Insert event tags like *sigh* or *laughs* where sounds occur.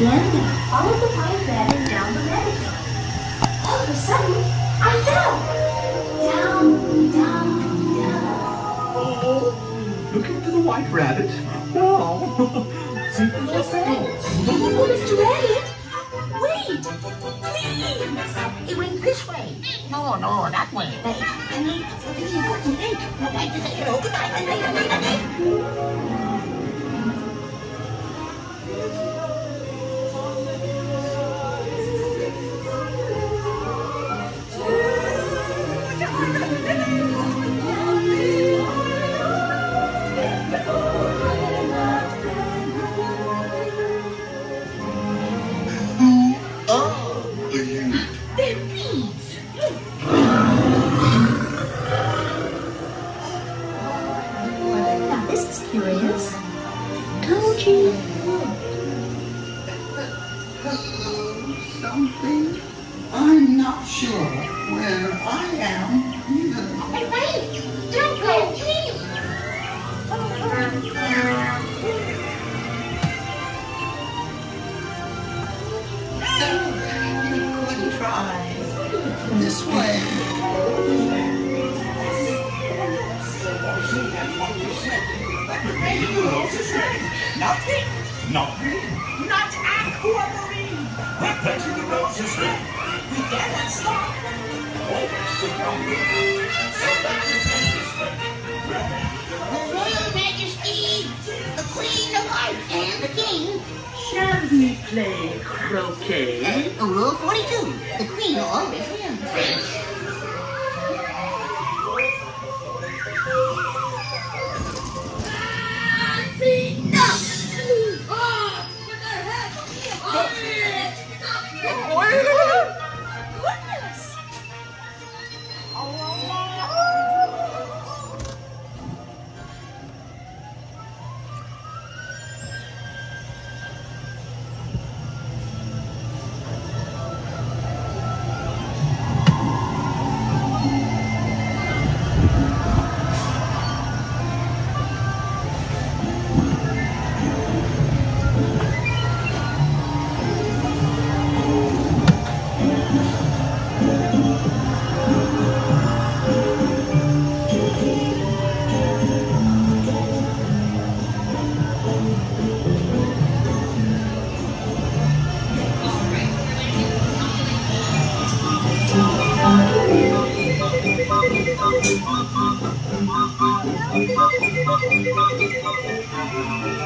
Blending. The pine bed and down the medical. All of a sudden, I fell. Down, down, down. Oh, look out for the white rabbit. Oh. *laughs* see yes, oh, Mr. Rabbit. Wait, please. It went this way. No, no, that way. Wait, I need something important. Wait, I'd to goodbye. Are you? They're bees. Now, this is curious. Told you. Hello, something? I'm not sure where I am either. Hey, wait! Don't go, please! You try. This way. Nothing. Nothing. Not aquamarine. We're placing the roses ring. We cannot stop. Always the So Royal Majesty, the Queen of Hearts and the King. Shall we play croquet? Rule 42, the Queen always Majesty, I